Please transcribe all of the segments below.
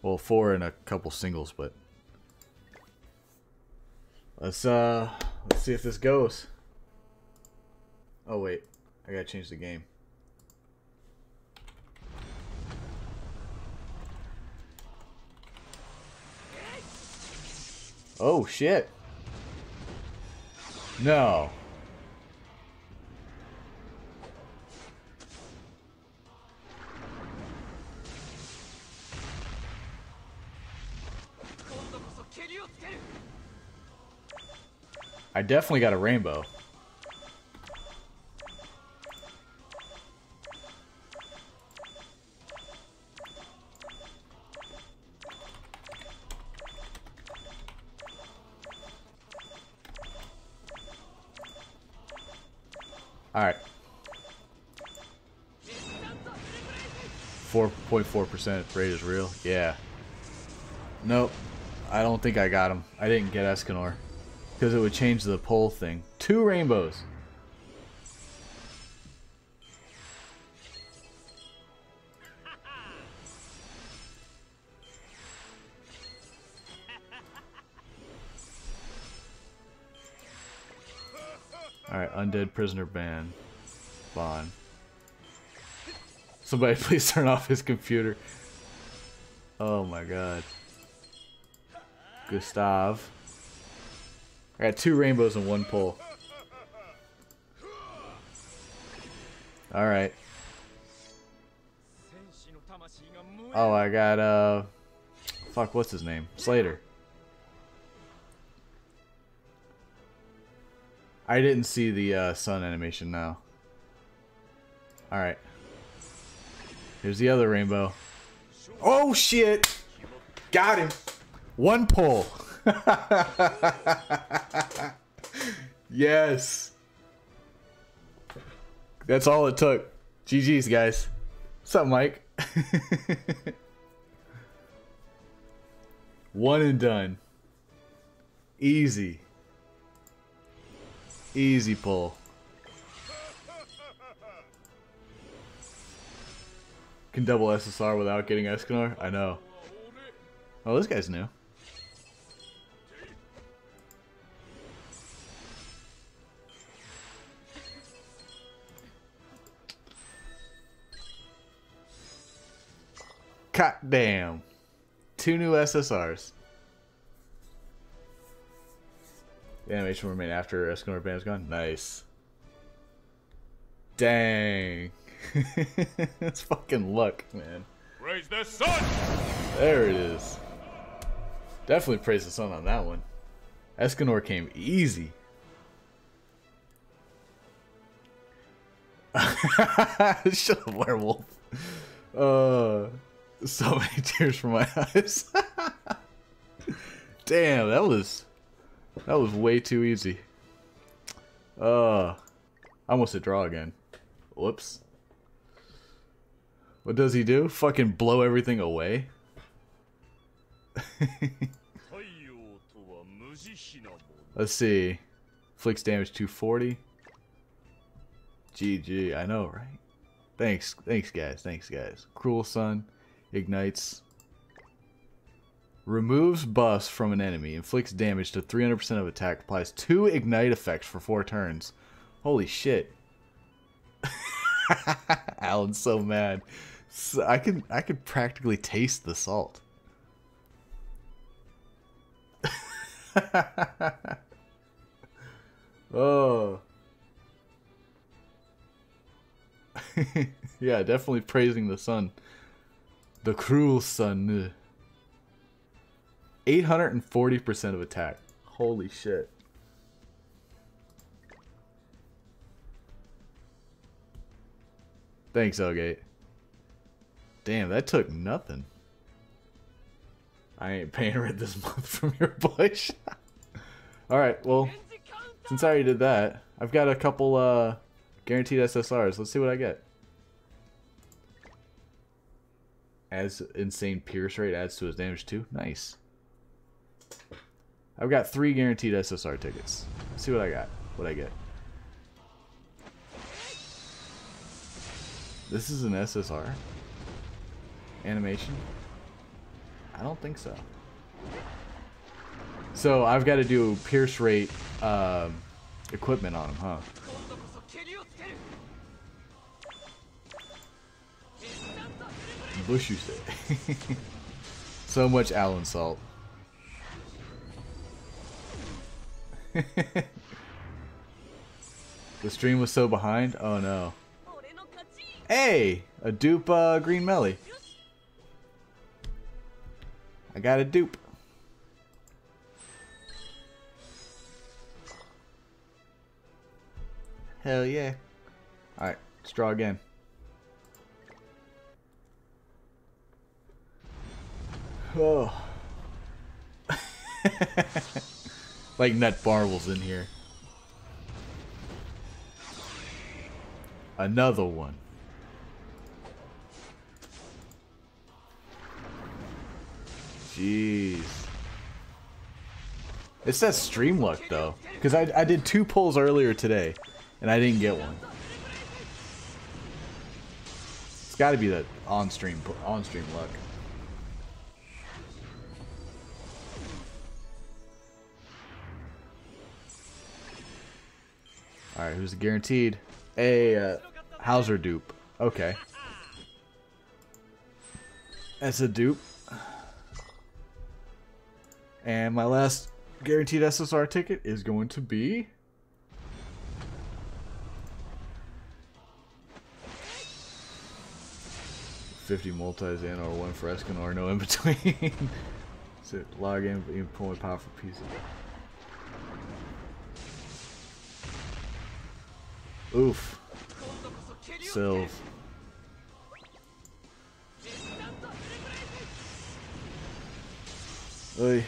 Well, four and a couple singles, but let's uh let's see if this goes. Oh wait, I gotta change the game. Oh shit. No. I definitely got a rainbow. Alright. 4.4% rate is real? Yeah. Nope. I don't think I got him. I didn't get Escanor. Because it would change the pole thing. Two rainbows. Alright, undead prisoner ban. Bond. Somebody please turn off his computer. Oh my god. Gustav. I got two rainbows and one pole. Alright. Oh, I got, uh... Fuck, what's his name? Slader. I didn't see the uh, sun animation now. Alright. Here's the other rainbow. Oh, shit! Got him! One pull. yes. That's all it took. GG's, guys. What's up, Mike? One and done. Easy. Easy pull. Can double SSR without getting Escanor? I know. Oh, this guy's new. God damn. Two new SSRs. The animation remain after Escanor Band's gone? Nice. Dang. That's fucking luck, man. Praise the sun! There it is. Definitely praise the sun on that one. Escanor came easy. Shut up, werewolf. Uh, so many tears from my eyes. Damn, that was that was way too easy. Uh, I almost a draw again. Whoops. What does he do? Fucking blow everything away? Let's see. Flicks damage 240. GG, I know, right? Thanks, thanks guys, thanks guys. Cruel Sun ignites. Removes buffs from an enemy, inflicts damage to 300% of attack, applies two ignite effects for four turns. Holy shit. Alan's so mad. So I can I could practically taste the salt. oh. yeah, definitely praising the sun. The cruel sun. 840% of attack. Holy shit. Thanks, Elgate. Damn, that took nothing. I ain't paying rent this month from your bush. Alright, well, since I already did that, I've got a couple uh, guaranteed SSRs. Let's see what I get. As insane pierce rate adds to his damage too. Nice. I've got three guaranteed SSR tickets. Let's see what I got. What I get. This is an SSR animation. I don't think so. So I've got to do pierce rate um, equipment on him, huh? Bush you say. so much Allen salt. the stream was so behind? Oh no. Hey! A dupe uh, green melly. I got a dupe. Hell yeah. Alright, let's draw again. Oh. like nut marbles in here. Another one. Jeez. It's that stream luck though. Because I, I did two pulls earlier today. And I didn't get one. It's got to be that on-stream on-stream luck. Alright, who's guaranteed? A uh, Howzer dupe. Okay. That's a dupe. And my last guaranteed SSR ticket is going to be... 50 multis in or one for Escanor, no in between. so log in, my power for pieces. Oof. Sylve. Oy.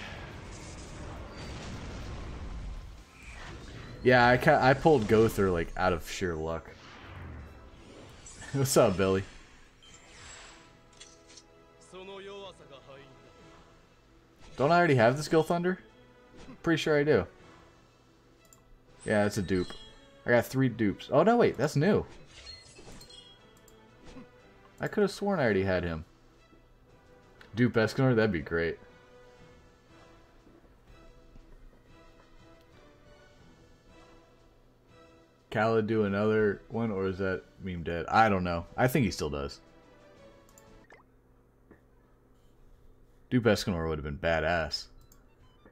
Yeah, I I pulled Gowther like out of sheer luck. What's up, Billy? Don't I already have the Skill Thunder? Pretty sure I do. Yeah, it's a dupe. I got three dupes. Oh, no, wait. That's new. I could have sworn I already had him. Dupe Escanor? That'd be great. Khaled do another one, or is that meme dead? I don't know. I think he still does. Dupe Escanor would have been badass.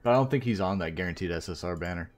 But I don't think he's on that guaranteed SSR banner.